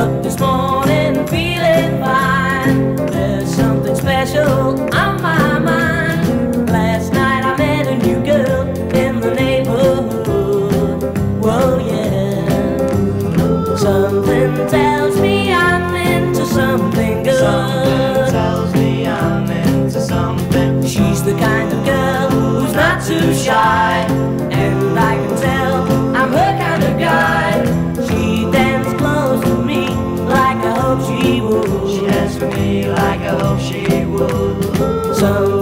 up this morning feeling fine. There's something special on my mind. Last night I met a new girl in the neighborhood. Whoa, yeah. Something tells me I'm into something good. Something tells me I'm into something. She's the kind of girl who's not too shy. me like I hope she would. So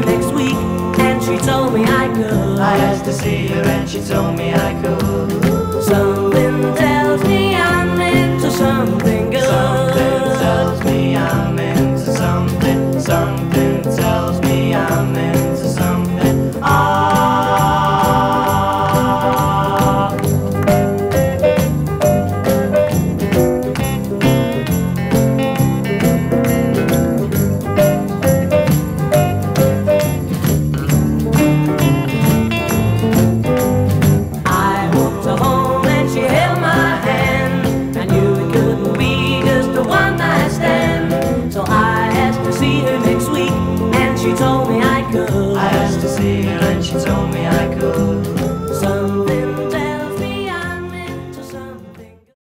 next week, and she told me I could. I asked to see her, and she told me I could. Something tells me I'm into something good. Something tells me I'm into something, something.